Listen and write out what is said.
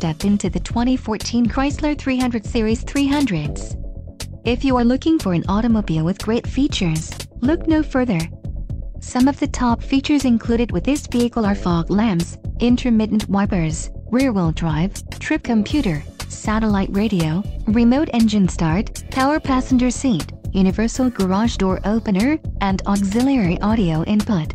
step into the 2014 Chrysler 300 Series 300s. If you are looking for an automobile with great features, look no further. Some of the top features included with this vehicle are fog lamps, intermittent wipers, rear-wheel drive, trip computer, satellite radio, remote engine start, power passenger seat, universal garage door opener, and auxiliary audio input.